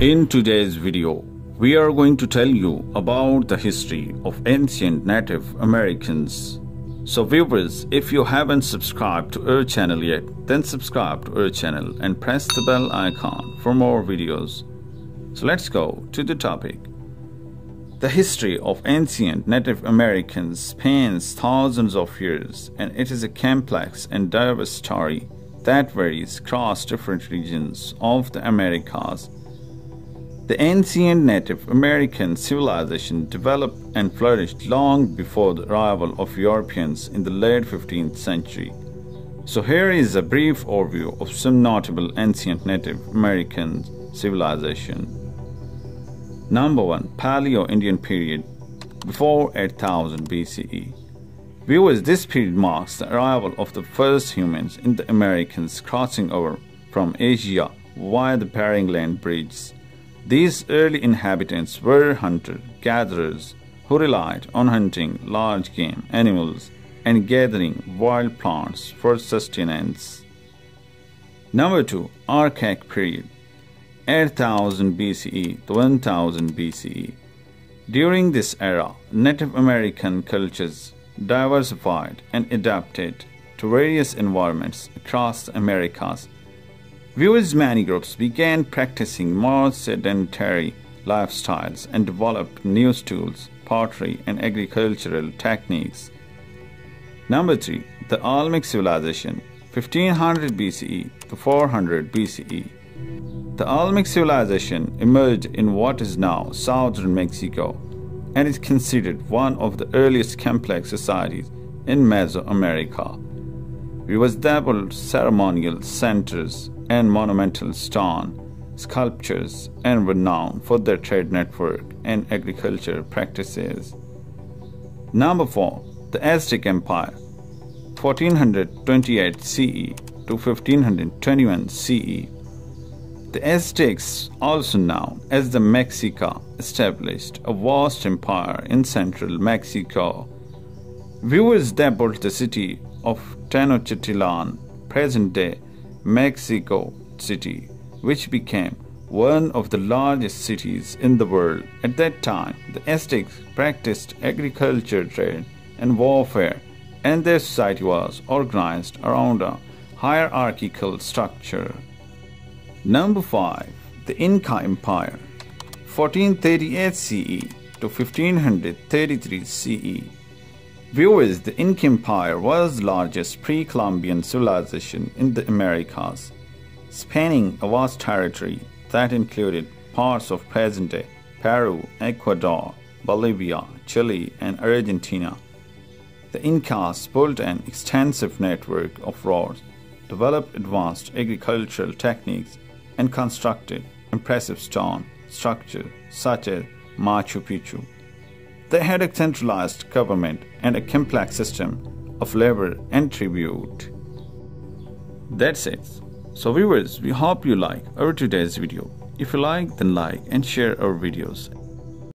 In today's video, we are going to tell you about the history of ancient Native Americans. So viewers, if you haven't subscribed to our channel yet, then subscribe to our channel and press the bell icon for more videos. So let's go to the topic. The history of ancient Native Americans spans thousands of years and it is a complex and diverse story that varies across different regions of the Americas the ancient Native American civilization developed and flourished long before the arrival of Europeans in the late 15th century. So, here is a brief overview of some notable ancient Native American civilization. Number 1 Paleo Indian period before 8000 BCE. Viewers, this period marks the arrival of the first humans in the Americas crossing over from Asia via the Bering Land bridges. These early inhabitants were hunter gatherers who relied on hunting large game animals and gathering wild plants for sustenance. Number 2 Archaic period 8000 BCE to 1000 BCE. During this era, Native American cultures diversified and adapted to various environments across the Americas Viewers many groups began practicing more sedentary lifestyles and developed new tools, pottery, and agricultural techniques. Number 3. The Olmec Civilization 1500 BCE to 400 BCE. The Olmec civilization emerged in what is now southern Mexico and is considered one of the earliest complex societies in Mesoamerica. It was developed ceremonial centers and monumental stone sculptures and known for their trade network and agriculture practices. Number 4. The Aztec Empire 1428 CE to 1521 CE. The Aztecs, also known as the Mexica, established a vast empire in central Mexico. Viewers built the city of Tenochtitlan, present day Mexico City, which became one of the largest cities in the world. At that time, the Aztecs practiced agriculture, trade, and warfare, and their society was organized around a hierarchical structure. Number 5. The Inca Empire 1438 CE to 1533 CE Viewers, the Inca Empire was the largest pre-Columbian civilization in the Americas, spanning a vast territory that included parts of present-day Peru, Ecuador, Bolivia, Chile, and Argentina. The Incas built an extensive network of roads, developed advanced agricultural techniques, and constructed impressive stone structures such as Machu Picchu. They had a centralized government and a complex system of labor and tribute. That's it. So viewers, we hope you like our today's video. If you like, then like and share our videos